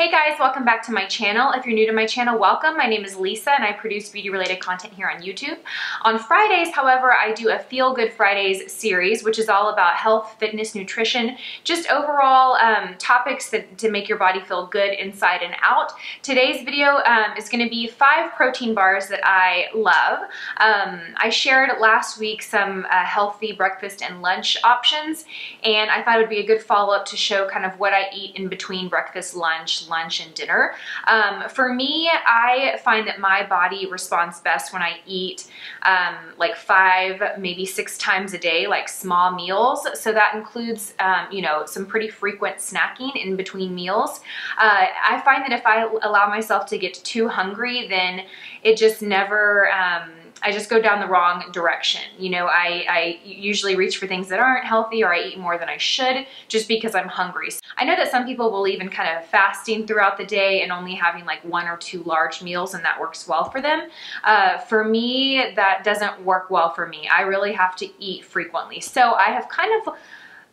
Hey guys, welcome back to my channel. If you're new to my channel, welcome. My name is Lisa and I produce beauty related content here on YouTube. On Fridays, however, I do a Feel Good Fridays series, which is all about health, fitness, nutrition, just overall um, topics that, to make your body feel good inside and out. Today's video um, is gonna be five protein bars that I love. Um, I shared last week some uh, healthy breakfast and lunch options, and I thought it would be a good follow-up to show kind of what I eat in between breakfast, lunch, lunch and dinner. Um, for me, I find that my body responds best when I eat um, like five, maybe six times a day, like small meals. So that includes, um, you know, some pretty frequent snacking in between meals. Uh, I find that if I allow myself to get too hungry, then it just never, um, I just go down the wrong direction. You know, I, I usually reach for things that aren't healthy or I eat more than I should just because I'm hungry. I know that some people will even kind of fasting throughout the day and only having like one or two large meals and that works well for them. Uh, for me, that doesn't work well for me. I really have to eat frequently. So I have kind of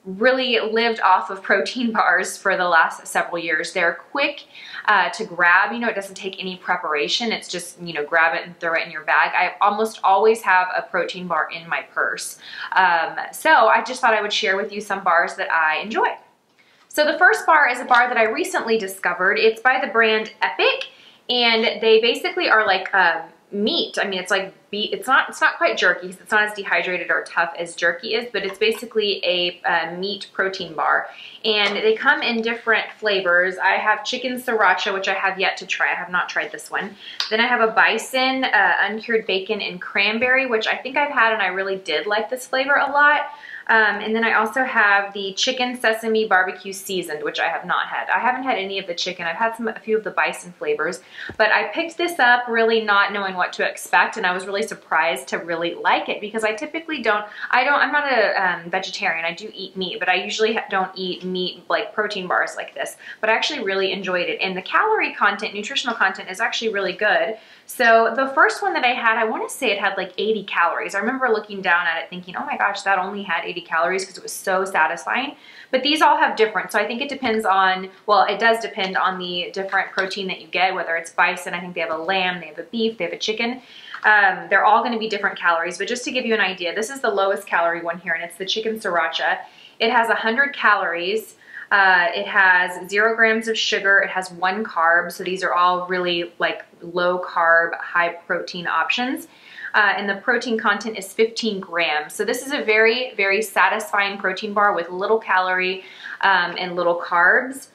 really lived off of protein bars for the last several years. They're quick uh, to grab, you know, it doesn't take any preparation. It's just, you know, grab it and throw it in your bag. I almost always have a protein bar in my purse. Um, so I just thought I would share with you some bars that I enjoy. So the first bar is a bar that I recently discovered. It's by the brand Epic and they basically are like um, meat. I mean, it's like beef. It's not. It's not quite jerky. It's not as dehydrated or tough as jerky is, but it's basically a, a, meat protein bar, and they come in different flavors. I have chicken sriracha, which I have yet to try. I have not tried this one. Then I have a bison, uh, uncured bacon, and cranberry, which I think I've had, and I really did like this flavor a lot. Um, and then I also have the chicken sesame barbecue seasoned, which I have not had. I haven't had any of the chicken. I've had some a few of the bison flavors, but I picked this up really not knowing what to expect, and I was really surprised to really like it because I typically don't, I don't, I'm not a um, vegetarian. I do eat meat, but I usually don't eat meat like protein bars like this, but I actually really enjoyed it. And the calorie content, nutritional content is actually really good. So the first one that I had, I want to say it had like 80 calories. I remember looking down at it thinking, oh my gosh, that only had 80 calories because it was so satisfying. But these all have different. So I think it depends on, well, it does depend on the different protein that you get, whether it's bison, I think they have a lamb, they have a beef, they have a chicken. Um, they're all going to be different calories. But just to give you an idea, this is the lowest calorie one here, and it's the chicken sriracha. It has 100 calories. Uh, it has zero grams of sugar. It has one carb. So these are all really like low carb, high protein options. Uh, and the protein content is 15 grams. So this is a very, very satisfying protein bar with little calorie um, and little carbs.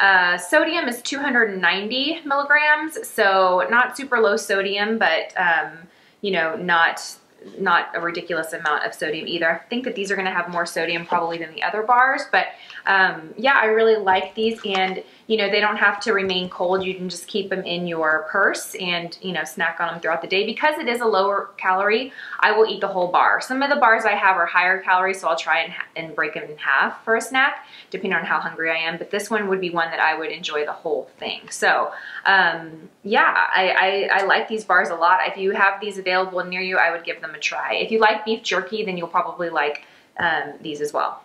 Uh, sodium is 290 milligrams, so not super low sodium, but um, you know, not not a ridiculous amount of sodium either. I think that these are going to have more sodium probably than the other bars, but um, yeah, I really like these and you know, they don't have to remain cold. You can just keep them in your purse and, you know, snack on them throughout the day. Because it is a lower calorie, I will eat the whole bar. Some of the bars I have are higher calorie, so I'll try and, and break them in half for a snack, depending on how hungry I am. But this one would be one that I would enjoy the whole thing. So, um, yeah, I, I, I like these bars a lot. If you have these available near you, I would give them a try. If you like beef jerky, then you'll probably like um, these as well.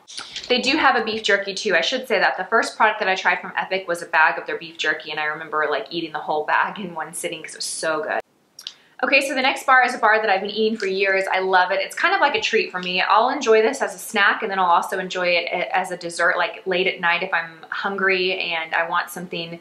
They do have a beef jerky too. I should say that the first product that I tried from Epic was a bag of their beef jerky and I remember like eating the whole bag in one sitting because it was so good. Okay, so the next bar is a bar that I've been eating for years. I love it. It's kind of like a treat for me. I'll enjoy this as a snack and then I'll also enjoy it as a dessert like late at night if I'm hungry and I want something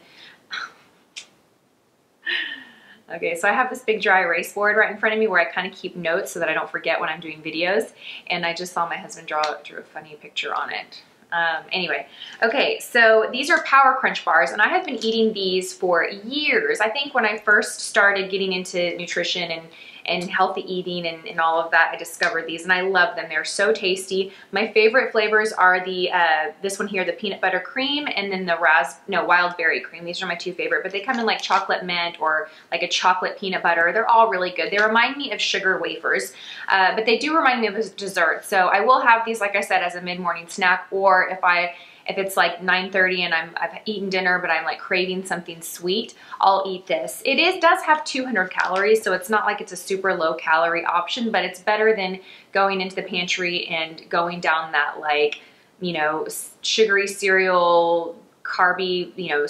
Okay, so I have this big dry erase board right in front of me where I kind of keep notes so that I don't forget when I'm doing videos. And I just saw my husband draw drew a funny picture on it. Um, anyway, okay, so these are Power Crunch bars, and I have been eating these for years. I think when I first started getting into nutrition and and healthy eating and, and all of that, I discovered these and I love them. They're so tasty. My favorite flavors are the, uh, this one here, the peanut butter cream and then the ras, no, wild berry cream. These are my two favorite, but they come in like chocolate mint or like a chocolate peanut butter. They're all really good. They remind me of sugar wafers, uh, but they do remind me of a dessert. So I will have these, like I said, as a mid-morning snack or if I if it's like 9.30 and I'm, I've eaten dinner, but I'm like craving something sweet, I'll eat this. It is does have 200 calories, so it's not like it's a super low calorie option, but it's better than going into the pantry and going down that like, you know, sugary cereal, carby, you know,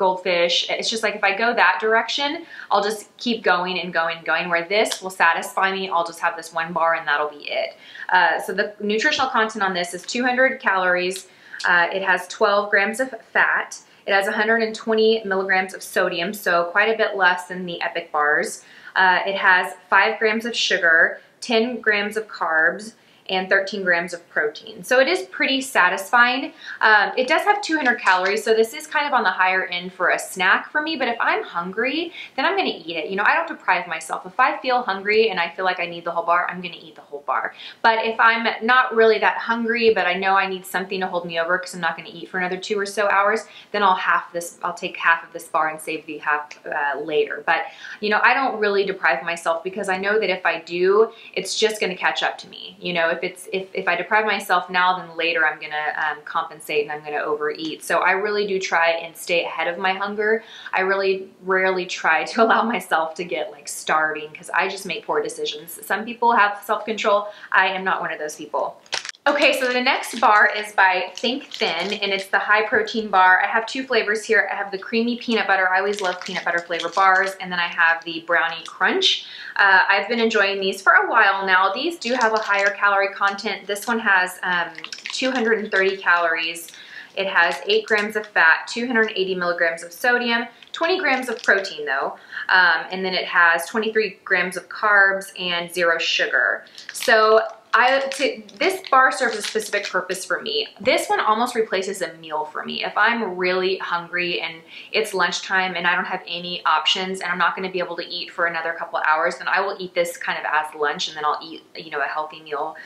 goldfish. It's just like if I go that direction, I'll just keep going and going and going. Where this will satisfy me, I'll just have this one bar and that'll be it. Uh, so the nutritional content on this is 200 calories. Uh, it has 12 grams of fat. It has 120 milligrams of sodium, so quite a bit less than the Epic bars. Uh, it has 5 grams of sugar, 10 grams of carbs, and 13 grams of protein. So it is pretty satisfying. Um, it does have 200 calories, so this is kind of on the higher end for a snack for me, but if I'm hungry, then I'm gonna eat it. You know, I don't deprive myself. If I feel hungry and I feel like I need the whole bar, I'm gonna eat the whole bar. But if I'm not really that hungry, but I know I need something to hold me over because I'm not gonna eat for another two or so hours, then I'll half this, I'll take half of this bar and save the half uh, later. But, you know, I don't really deprive myself because I know that if I do, it's just gonna catch up to me. You know, if if it's if, if I deprive myself now, then later I'm gonna um, compensate and I'm gonna overeat. So I really do try and stay ahead of my hunger. I really rarely try to allow myself to get like starving because I just make poor decisions. Some people have self-control. I am not one of those people. Okay, so the next bar is by Think Thin, and it's the high protein bar. I have two flavors here. I have the creamy peanut butter. I always love peanut butter flavor bars. And then I have the brownie crunch. Uh, I've been enjoying these for a while now. These do have a higher calorie content. This one has um, 230 calories. It has 8 grams of fat, 280 milligrams of sodium, 20 grams of protein though, um, and then it has 23 grams of carbs and zero sugar. So I to, this bar serves a specific purpose for me. This one almost replaces a meal for me. If I'm really hungry and it's lunchtime and I don't have any options and I'm not going to be able to eat for another couple hours, then I will eat this kind of as lunch and then I'll eat, you know, a healthy meal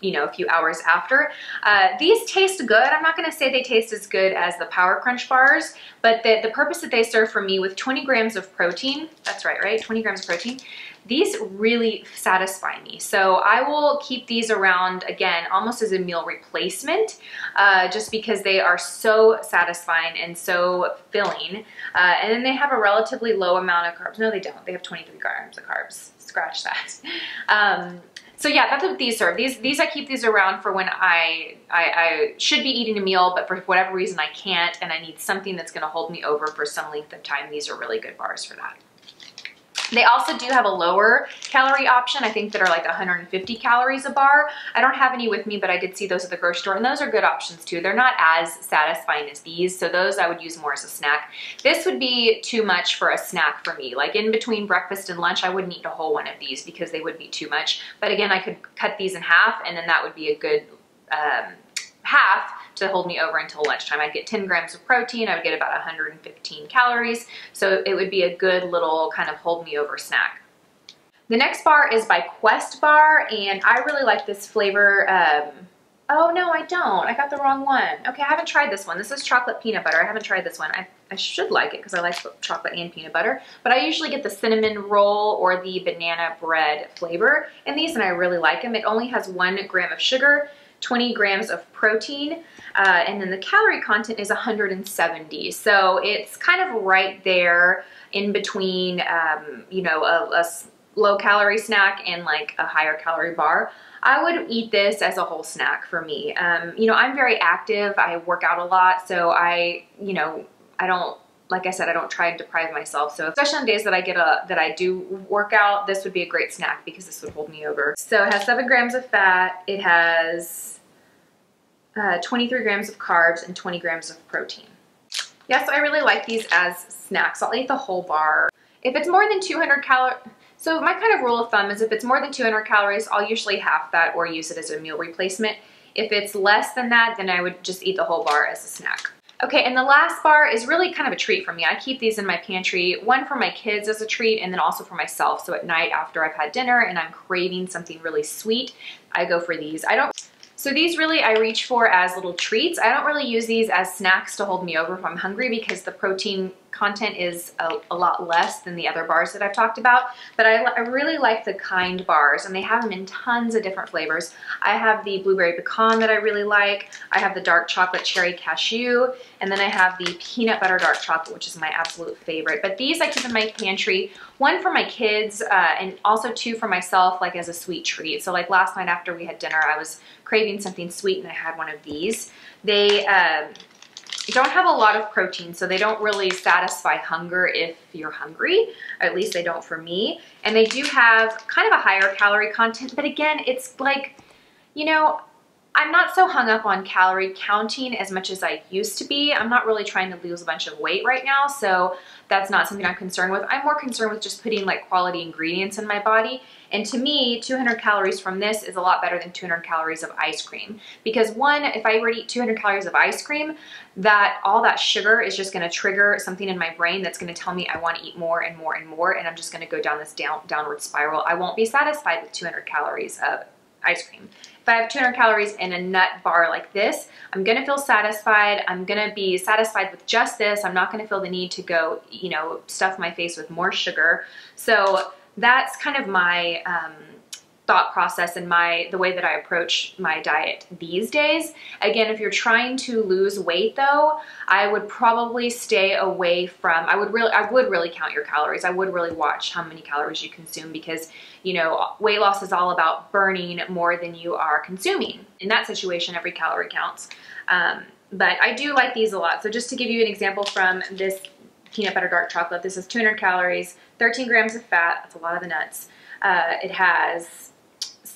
you know, a few hours after. Uh, these taste good. I'm not gonna say they taste as good as the Power Crunch bars, but the, the purpose that they serve for me with 20 grams of protein, that's right, right? 20 grams of protein, these really satisfy me. So I will keep these around, again, almost as a meal replacement, uh, just because they are so satisfying and so filling. Uh, and then they have a relatively low amount of carbs. No, they don't. They have 23 grams of carbs. Scratch that. Um, so yeah, that's what these serve. These, these I keep these around for when I, I, I, should be eating a meal, but for whatever reason I can't and I need something that's gonna hold me over for some length of time. These are really good bars for that. They also do have a lower calorie option, I think that are like 150 calories a bar. I don't have any with me, but I did see those at the grocery store, and those are good options too. They're not as satisfying as these, so those I would use more as a snack. This would be too much for a snack for me. Like in between breakfast and lunch, I wouldn't eat a whole one of these because they would be too much. But again, I could cut these in half, and then that would be a good um, half to hold me over until lunchtime. I'd get 10 grams of protein, I would get about 115 calories, so it would be a good little kind of hold me over snack. The next bar is by Quest Bar, and I really like this flavor. Um, oh no, I don't. I got the wrong one. Okay, I haven't tried this one. This is chocolate peanut butter. I haven't tried this one. I, I should like it because I like chocolate and peanut butter, but I usually get the cinnamon roll or the banana bread flavor in these, and I really like them. It only has one gram of sugar, 20 grams of protein, uh, and then the calorie content is 170. So it's kind of right there in between, um, you know, a, a low calorie snack and like a higher calorie bar. I would eat this as a whole snack for me. Um, you know, I'm very active. I work out a lot, so I, you know, I don't like I said, I don't try and deprive myself. So especially on days that I get a, that I do work out, this would be a great snack because this would hold me over. So it has seven grams of fat. It has uh, 23 grams of carbs and 20 grams of protein. Yes, I really like these as snacks. I'll eat the whole bar. If it's more than 200 calories, so my kind of rule of thumb is if it's more than 200 calories, I'll usually half that or use it as a meal replacement. If it's less than that, then I would just eat the whole bar as a snack. Okay, and the last bar is really kind of a treat for me. I keep these in my pantry, one for my kids as a treat and then also for myself. So at night after I've had dinner and I'm craving something really sweet, I go for these. I don't so these really I reach for as little treats. I don't really use these as snacks to hold me over if I'm hungry because the protein content is a, a, lot less than the other bars that I've talked about, but I, I, really like the Kind bars, and they have them in tons of different flavors. I have the blueberry pecan that I really like. I have the dark chocolate cherry cashew, and then I have the peanut butter dark chocolate, which is my absolute favorite. But these I keep in my pantry, one for my kids, uh, and also two for myself, like as a sweet treat. So like last night after we had dinner, I was craving something sweet, and I had one of these. They, uh, don't have a lot of protein, so they don't really satisfy hunger if you're hungry. At least they don't for me. And they do have kind of a higher calorie content, but again, it's like, you know, I'm not so hung up on calorie counting as much as I used to be. I'm not really trying to lose a bunch of weight right now, so that's not something I'm concerned with. I'm more concerned with just putting like quality ingredients in my body. And to me, 200 calories from this is a lot better than 200 calories of ice cream. Because one, if I were to eat 200 calories of ice cream, that all that sugar is just gonna trigger something in my brain that's gonna tell me I wanna eat more and more and more, and I'm just gonna go down this down, downward spiral. I won't be satisfied with 200 calories of ice cream. If I have 200 calories in a nut bar like this, I'm gonna feel satisfied. I'm gonna be satisfied with just this. I'm not gonna feel the need to go, you know, stuff my face with more sugar. So that's kind of my um, thought process and my the way that I approach my diet these days. Again, if you're trying to lose weight though, I would probably stay away from I would really I would really count your calories. I would really watch how many calories you consume because, you know, weight loss is all about burning more than you are consuming. In that situation, every calorie counts. Um, but I do like these a lot. So just to give you an example from this peanut butter dark chocolate, this is 200 calories, 13 grams of fat, that's a lot of the nuts. Uh, it has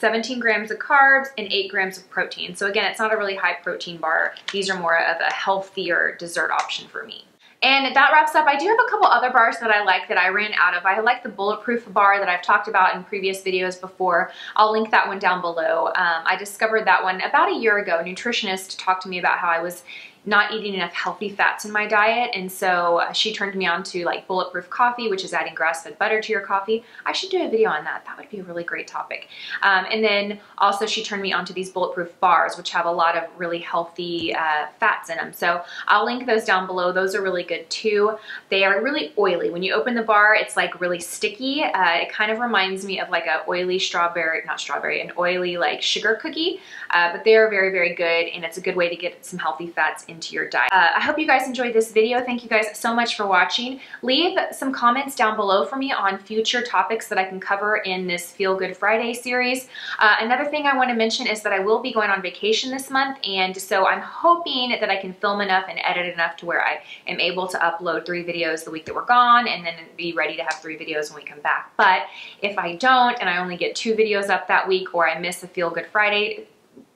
17 grams of carbs and 8 grams of protein. So again, it's not a really high protein bar. These are more of a healthier dessert option for me. And that wraps up. I do have a couple other bars that I like that I ran out of. I like the Bulletproof bar that I've talked about in previous videos before. I'll link that one down below. Um, I discovered that one about a year ago. A nutritionist talked to me about how I was not eating enough healthy fats in my diet. And so uh, she turned me on to like bulletproof coffee which is adding grass-fed butter to your coffee. I should do a video on that. That would be a really great topic. Um, and then also she turned me on to these bulletproof bars which have a lot of really healthy uh, fats in them so i'll link those down below. Those are really good too. They are really oily. When you open the bar it's like really sticky. Uh, it kind of reminds me of like a oily strawberry not strawberry an oily like sugar cookie. Uh, but they are very very good and it's a good way to get some healthy fats into your diet. Uh, I hope you guys enjoyed this video. Thank you guys so much for watching. Leave some comments down below for me on future topics that I can cover in this Feel Good Friday series. Uh, another thing I want to mention is that I will be going on vacation this month and so I'm hoping that I can film enough and edit enough to where I am able to upload three videos the week that we're gone and then be ready to have three videos when we come back. But if I don't and I only get two videos up that week or I miss a Feel Good Friday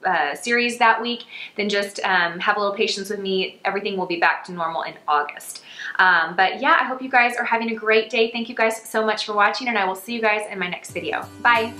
uh, series that week, then just um, have a little patience with me. Everything will be back to normal in August. Um, but yeah, I hope you guys are having a great day. Thank you guys so much for watching and I will see you guys in my next video. Bye.